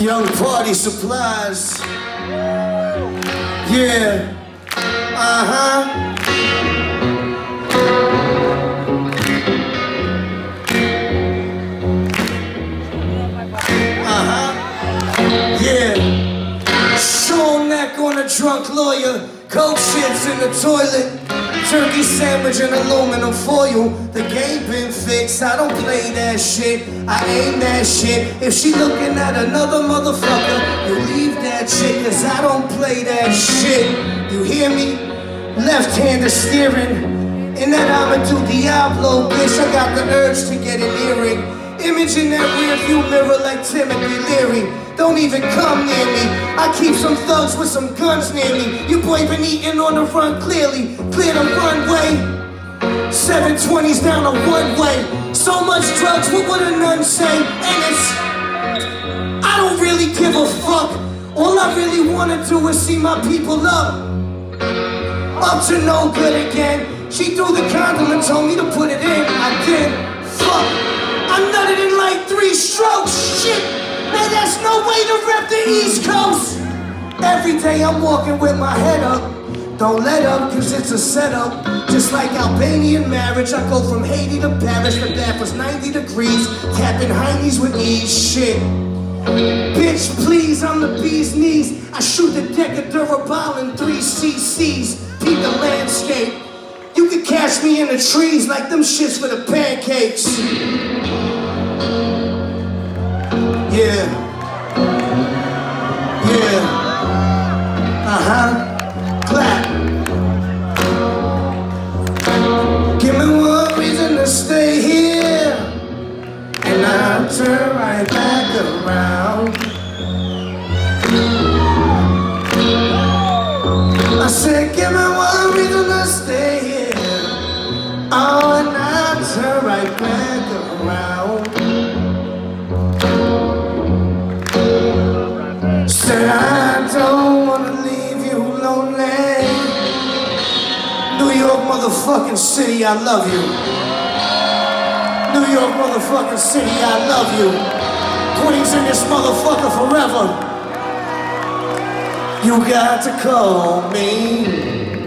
Young Party Supplies. Yeah. Uh huh. Uh huh. Yeah. Sean neck on a drunk lawyer. Coke shits in the toilet. Turkey sandwich and aluminum foil. The game been fixed. I don't play that shit. I aim that shit. If she looking at another motherfucker, you leave that shit. Cause I don't play that shit. You hear me? Left-handed steering. In that Amadu Diablo, bitch, I got the urge to get an earring. Image in that rear view mirror like Timothy Leary. Don't even come near me. I keep some thugs with some guns near me. You boy been eating on the run clearly. Clear the runway. 720s down a one way. So much drugs, what would a nun say? And it's. I don't really give a fuck. All I really wanna do is see my people up. Up to no good again. She threw the condom and told me to put it in. I did. East Coast. Every day I'm walking with my head up. Don't let up, cause it's a setup. Just like Albanian marriage, I go from Haiti to Paris. The bath was 90 degrees. Tapping heinies with ease. Shit. Bitch, please, I'm the bee's knees. I shoot the Deca-Durabolin in three CCs. Peep the landscape. You can catch me in the trees like them shits for the pancakes. Clap. Give me one reason to stay here. And I'll turn right back around. I said, give me one reason to stay here. Oh, and I'll turn right back around. York motherfucking city, I love you. New York motherfucking city, I love you. Queens in this motherfucker forever. You got to call me.